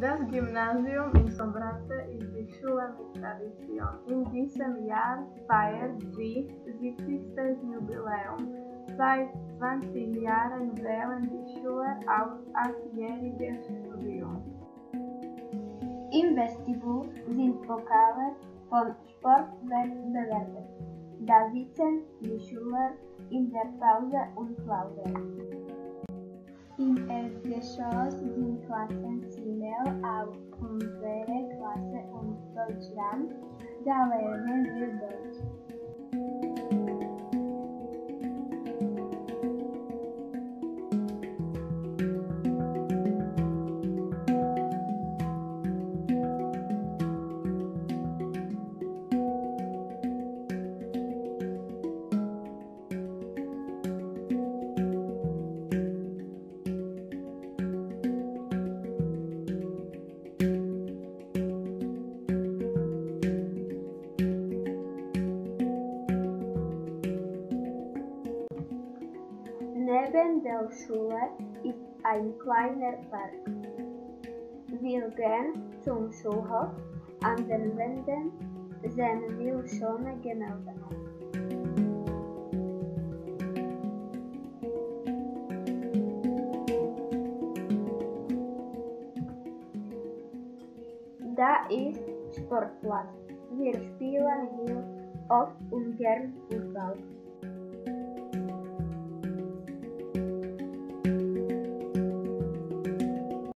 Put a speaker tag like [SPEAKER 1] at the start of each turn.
[SPEAKER 1] Das Gymnasium in Sombrate ist die Schule mit Tradition. In diesem Jahr feiert sie 70. Jubiläum. Seit 20 Jahren wählen die Schüler auch achtjähriges Studium.
[SPEAKER 2] Im Vestibul sind Pokale von Sportwettbewerben. Da sitzen die Schüler in der Pause und plaudern. Erdgeschoss sind Klassenzimmern auf unsere Klasse und Deutschland. Da lernen wir Deutsch. Neben der Schule ist ein kleiner Park. Wir gehen zum Schulhof. An den Wänden sehen wir schöne Gemälde. Da ist Sportplatz. Wir spielen hier oft und gern Fußball.